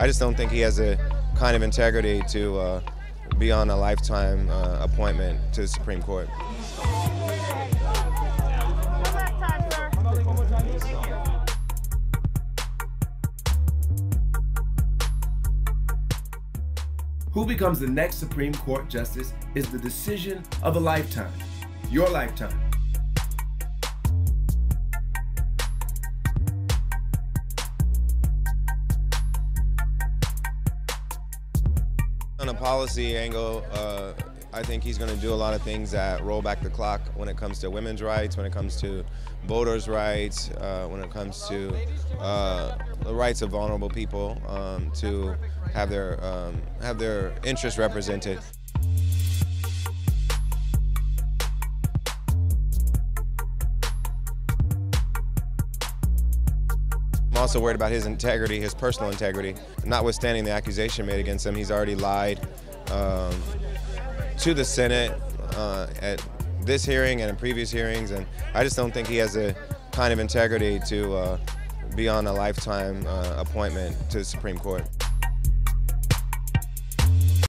I just don't think he has the kind of integrity to uh, be on a lifetime uh, appointment to the Supreme Court. Who becomes the next Supreme Court justice is the decision of a lifetime, your lifetime. On a policy angle, uh, I think he's going to do a lot of things that roll back the clock when it comes to women's rights, when it comes to voters' rights, uh, when it comes to uh, the rights of vulnerable people um, to have their um, have their interests represented. Also worried about his integrity, his personal integrity. Notwithstanding the accusation made against him, he's already lied um, to the Senate uh, at this hearing and in previous hearings, and I just don't think he has the kind of integrity to uh, be on a lifetime uh, appointment to the Supreme Court.